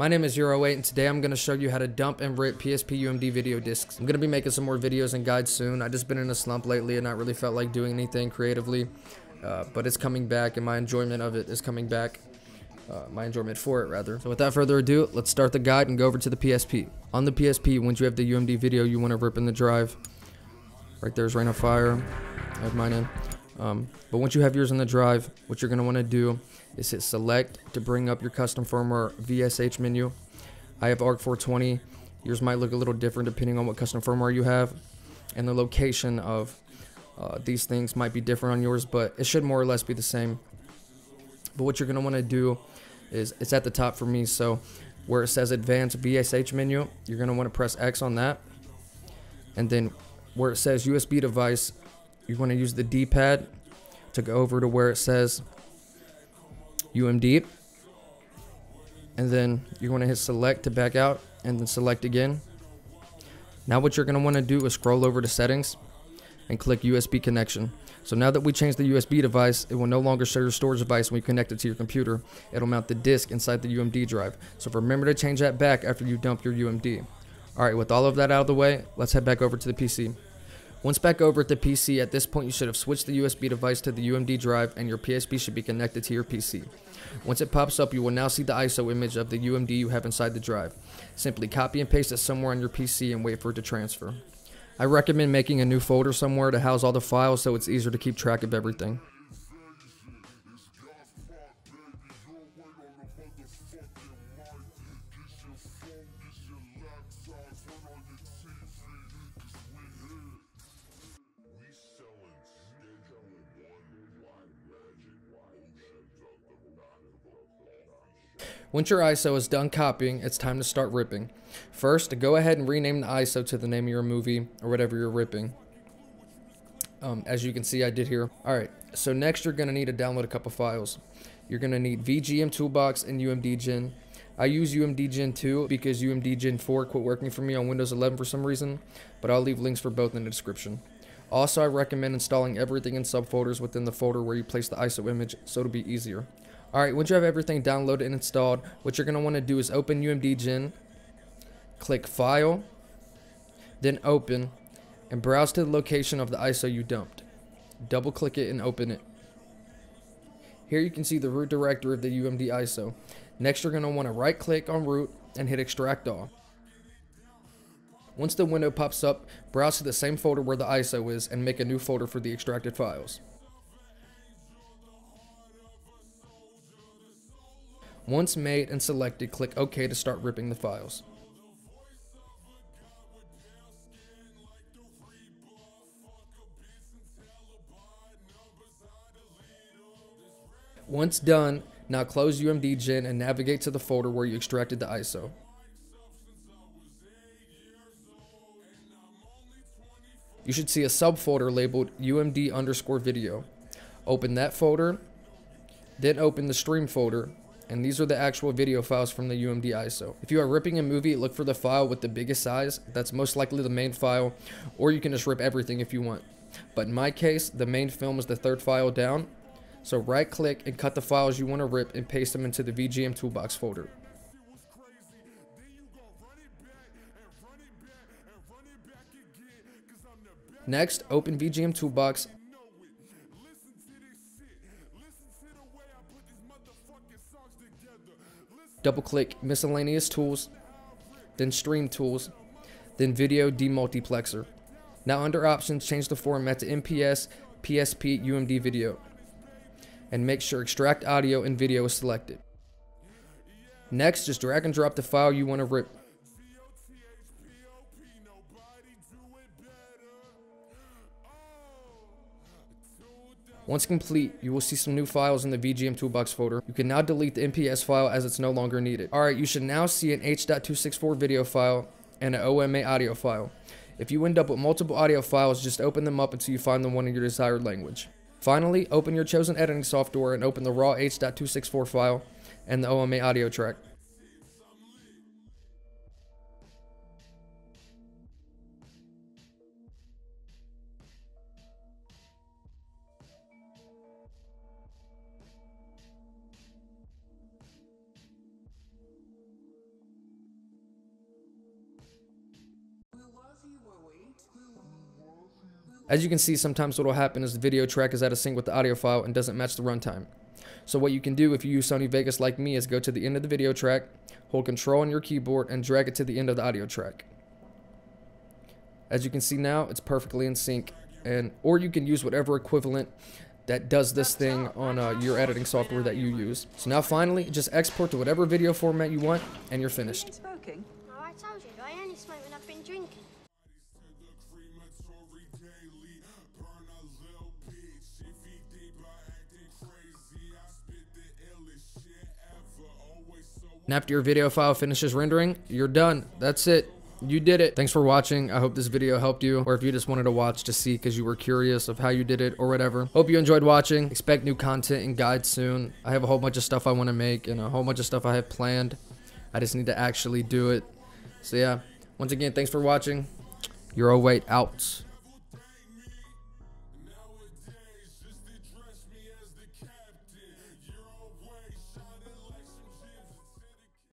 My name is Year08 and today I'm going to show you how to dump and rip PSP UMD video discs. I'm going to be making some more videos and guides soon. I just been in a slump lately and not really felt like doing anything creatively, uh, but it's coming back and my enjoyment of it is coming back. Uh, my enjoyment for it rather. So without further ado, let's start the guide and go over to the PSP. On the PSP, once you have the UMD video you want to rip in the drive, right there's Reign of Fire, I have mine in. Um, but once you have yours in the drive, what you're going to want to do is hit select to bring up your custom firmware VSH menu. I have ARK420. Yours might look a little different depending on what custom firmware you have. And the location of uh, these things might be different on yours, but it should more or less be the same. But what you're going to want to do is it's at the top for me. So where it says advanced VSH menu, you're going to want to press X on that. And then where it says USB device, you want to use the D-pad to go over to where it says UMD. And then you're going to hit select to back out and then select again. Now what you're going to want to do is scroll over to settings and click USB connection. So now that we changed the USB device, it will no longer show your storage device when you connect it to your computer. It'll mount the disk inside the UMD drive. So remember to change that back after you dump your UMD. Alright, with all of that out of the way, let's head back over to the PC. Once back over at the PC, at this point you should have switched the USB device to the UMD drive and your PSP should be connected to your PC. Once it pops up, you will now see the ISO image of the UMD you have inside the drive. Simply copy and paste it somewhere on your PC and wait for it to transfer. I recommend making a new folder somewhere to house all the files so it's easier to keep track of everything. Once your ISO is done copying, it's time to start ripping. First, go ahead and rename the ISO to the name of your movie or whatever you're ripping. Um, as you can see, I did here. Alright, so next you're going to need to download a couple files. You're going to need VGM Toolbox and UMD Gen. I use UMD Gen 2 because UMD Gen 4 quit working for me on Windows 11 for some reason, but I'll leave links for both in the description. Also, I recommend installing everything in subfolders within the folder where you place the ISO image so it'll be easier. Alright, once you have everything downloaded and installed, what you're going to want to do is open UMD Gen, click File, then Open, and browse to the location of the ISO you dumped. Double click it and open it. Here you can see the root directory of the UMD ISO. Next you're going to want to right click on root and hit extract all. Once the window pops up, browse to the same folder where the ISO is and make a new folder for the extracted files. Once made and selected, click OK to start ripping the files. Once done, now close UMD Gen and navigate to the folder where you extracted the ISO. You should see a subfolder labeled UMD underscore video. Open that folder, then open the stream folder and these are the actual video files from the UMD ISO. If you are ripping a movie, look for the file with the biggest size. That's most likely the main file, or you can just rip everything if you want. But in my case, the main film is the third file down. So right click and cut the files you want to rip and paste them into the VGM toolbox folder. Next, open VGM toolbox double click miscellaneous tools, then stream tools, then video demultiplexer. Now under options, change the format to MPS PSP UMD video. And make sure extract audio and video is selected. Next, just drag and drop the file you want to rip Once complete, you will see some new files in the VGM Toolbox folder. You can now delete the MPS file as it's no longer needed. Alright, you should now see an H.264 video file and an OMA audio file. If you end up with multiple audio files, just open them up until you find the one in your desired language. Finally, open your chosen editing software and open the raw H.264 file and the OMA audio track. As you can see, sometimes what will happen is the video track is out of sync with the audio file and doesn't match the runtime. So what you can do if you use Sony Vegas like me is go to the end of the video track, hold control on your keyboard and drag it to the end of the audio track. As you can see now, it's perfectly in sync and or you can use whatever equivalent that does this thing on uh, your editing software that you use. So now finally, just export to whatever video format you want and you're finished. Smoking? Oh, I told you, I only smoke when I've been drinking. And after your video file finishes rendering, you're done. That's it. You did it. Thanks for watching. I hope this video helped you, or if you just wanted to watch to see because you were curious of how you did it or whatever. Hope you enjoyed watching. Expect new content and guides soon. I have a whole bunch of stuff I want to make and a whole bunch of stuff I have planned. I just need to actually do it. So yeah, once again, thanks for watching. Your 08 out.